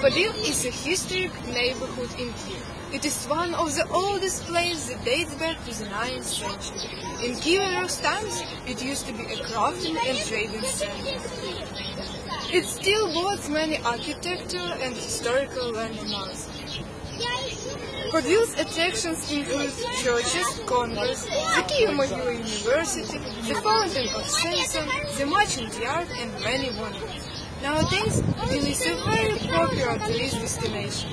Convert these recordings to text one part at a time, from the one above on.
Podil is a historic neighborhood in Kiev. It is one of the oldest places that dates back to the 9th century. In Kiev times, it used to be a crafting and trading center. It still boasts many architectural and historical landmarks. Podil's attractions include churches, convents, the Mohyla University, the Fountain of Samson, the Merchant Yard, and many more. Nowadays, it is a very popular tourist destination.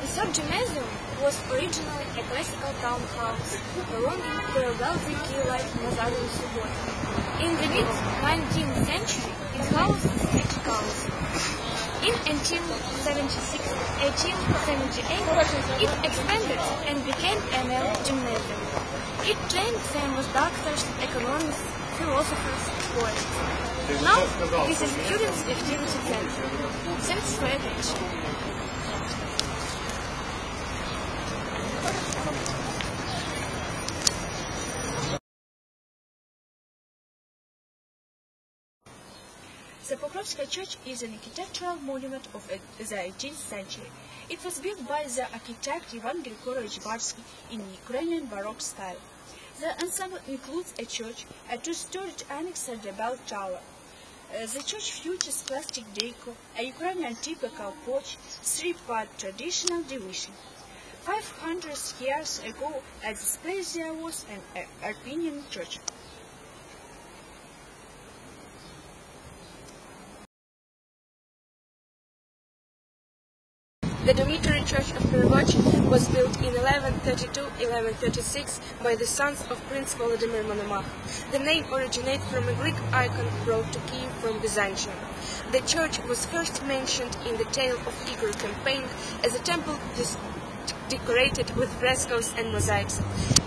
The Subgymnasium was originally a classical townhouse belonging to a wealthy Kiev Mazarian Subot. In the mid-19th century, it housed the city council. In 1876-1878, uh, it expanded and became male gymnasium. It trained famous doctors, economists, philosophers, poets. Now, it is students' activity center. Thanks for The Pokrovsky Church is an architectural monument of the 18th century. It was built by the architect Ivan Grigorovich Barsky in Ukrainian Baroque style. The ensemble includes a church, a two-storied annex and a bell tower. Uh, the church features plastic deco, a Ukrainian typical porch, three-part traditional division. 500 years ago, at this place there was an Armenian church. The dormitory church of Perevach was built in 1132-1136 by the sons of Prince Volodymyr Monomach. The name originates from a Greek icon brought to Kiev from Byzantium. The church was first mentioned in the tale of Igor campaign as a temple decorated with frescoes and mosaics.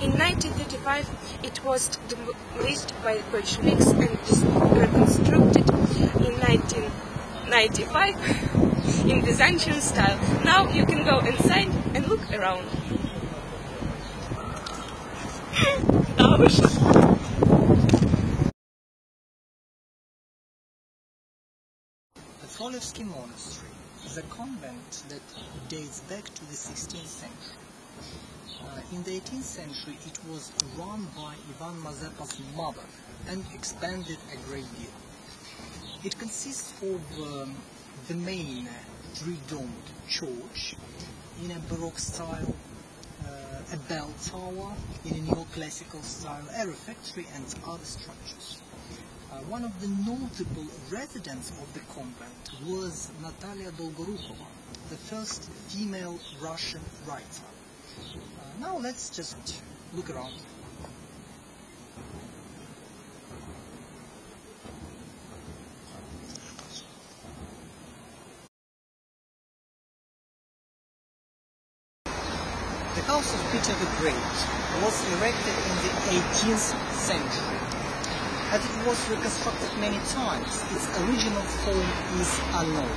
In 1935, it was demolished by Bolsheviks and reconstructed in 1995 in the Byzantine style. Now you can go inside and look around. The Frolivsky Monastery is a convent that dates back to the 16th century. Uh, in the 18th century, it was run by Ivan Mazepa's mother and expanded a great deal. It consists of um, the main three-domed church in a Baroque style, uh, a bell tower in a neoclassical style, a refectory and other structures. Uh, one of the notable residents of the convent was Natalia Dolgorukova, the first female Russian writer. Uh, now let's just look around. The house of Peter the Great was erected in the 18th century. As it was reconstructed many times, its original form is unknown.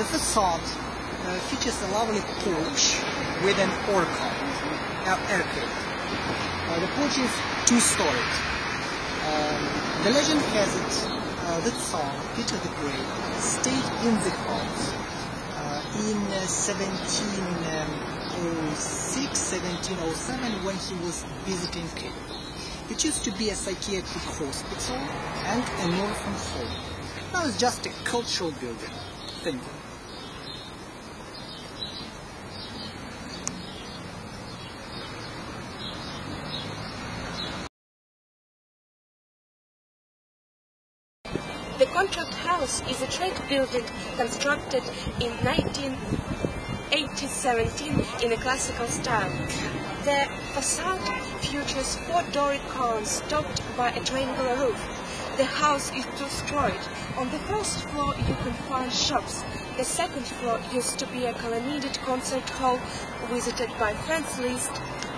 The facade uh, features a lovely porch with an arcade. Uh, arcade. Uh, the porch is two-storied. Um, the legend has it uh, that Tsar Peter the Great stayed in the house uh, in uh, 1706, 1707 when he was visiting Kiev. It used to be a psychiatric hospital and an orphan home. Now it's just a cultural building. Thank you. The contract house is a trade building constructed in 1917 in a classical style. The facade features four Doric columns topped by a triangular roof. The house is two-storied. On the first floor you can find shops. The second floor used to be a colonnaded concert hall visited by Franz Liszt,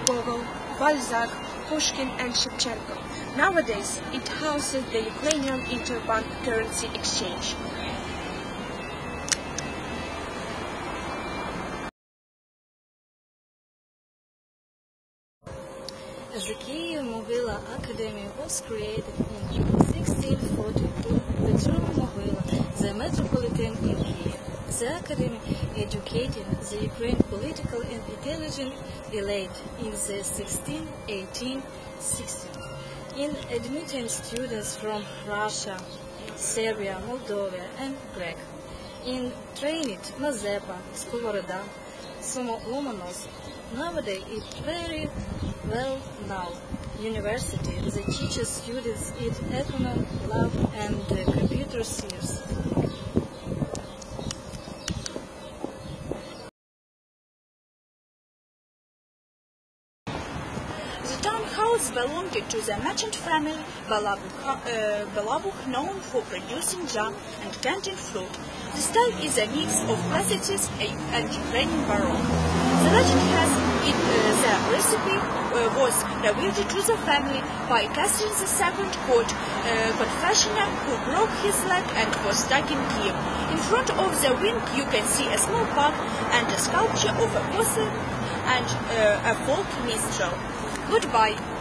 Gogol, Balzac, Pushkin and Shevchenko. Nowadays, it houses the Ukrainian Interbank Currency Exchange. The Kiev Mohyla Academy was created in 1642 Petro Mohyla, the metropolitan in Kiev. The academy educated the Ukraine political and intelligent elite in the 16-18 60s in admitting students from Russia, Serbia, Moldova and Greek. In trained Mazepa, Skovoroda, Sumo Lomonosov. Nowadays it's very well known university that teaches students in economic, law and uh, belonged to the merchant family Balabukh, uh, known for producing jam and candied fruit. The style is a mix of classicism and Ukrainian baroque. The legend has it, uh, the recipe uh, was revealed to the family by Catherine II court uh, confessioner who broke his leg and was stuck in Kiev. In front of the wing you can see a small park and a sculpture of a possum and uh, a folk minstrel. Goodbye.